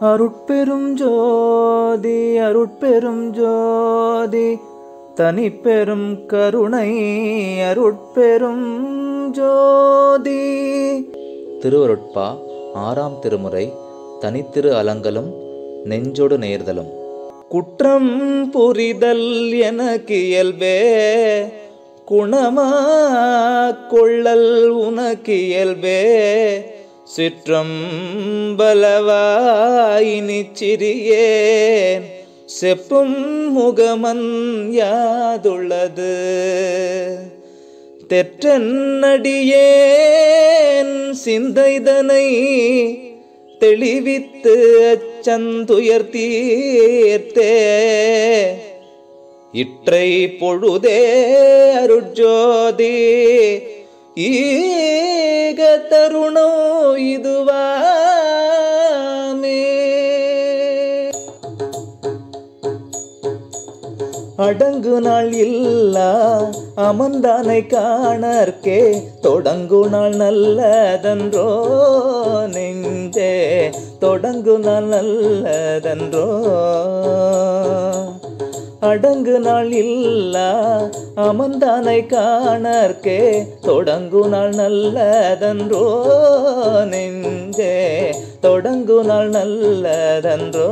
அருட்பெரும் ஜோதி அருட்பெரும் ஜோதி தனிப்பெரும் கருணை அருட்பெரும் ஜோதி. திருவருட்பா ஆறாம் திருமுறை தனித்திரு அலங்கலும் நெஞ்சொடு நேர்தலும். குற்றம் புரிதல் எனக்கு இயல்பே குணமா கொள்ளல் உனக்கு இயல்பே. சிற்றம் சிறியேன் செப்பும் முகமன் யாதுள்ளது. தெற்றடியேன் சிந்தைதனை தெளிவித்து அச்சந்துயர்த்தீர்த்தே. இற்றை பொழுதே அருட்ஜோதி ஈ அடங்கு நாள் இல்லா அமர்ந்தானை காணர்க்கே தொடங்கு நாள் நல்லதன்றோ நெஞ்சே தொடங்கு நாள் நல்லதன்றோ. அடங்கு நாள் இல்லா அமர்ந்தானை காணர்க்கே தொடங்கு நாள் நல்லதன்றோ நெஞ்சே தொடங்கு நாள் நல்லதன்றோ.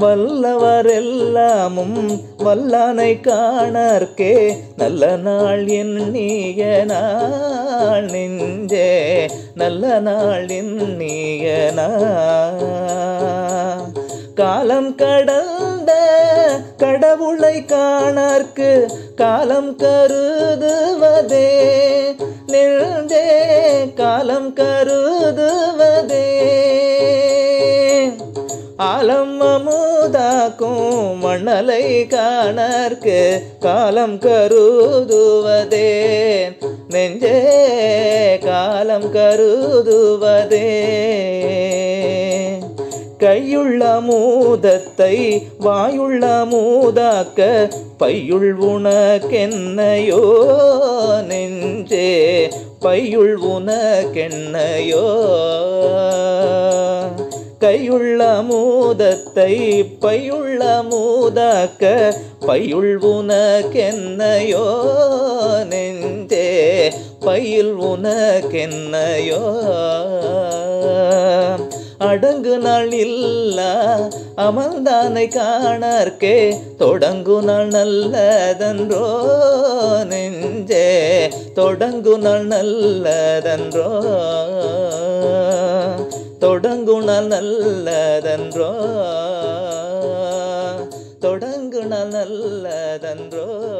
வல்லவரெல்லாமும் வல்லானை காணர்க்கே நல்ல நாள் எண்ணிய நாள் நெஞ்சே. நல்ல நாள் எண்ணிய காலம் கடந்த கடவுளை காணற்கு. காலம் கருதுவதே நெஞ்சே. காலம் கருதுவதே. ஆலம் அமுதாக்கும் மணலை காணற்கு காலம் கருதுவதே. நெஞ்சே காலம் கருதுவதே. கையுள்ள மூதத்தை வாயுள்ள மூதாக்க பையுள் உனக்கென்னையோ? நெஞ்சே பையுள் உனக்கென்னையோ? கையுள்ள மூதத்தை பையுள்ள மூதாக்க பையுள் உனக்கென்னையோ நெஞ்சே பையில் உனக்கென்னையோ. அடங்கு நாள் இல்லா அமர்ந்தானை காணார்க்கே தொடங்கு நாள் நல்லதன்றோ நெஞ்சே தொடங்கு நாள் நல்லதன்றோ. தொடங்குண நல்லதன்றோ? தொடங்குண நல்லதன்றோ?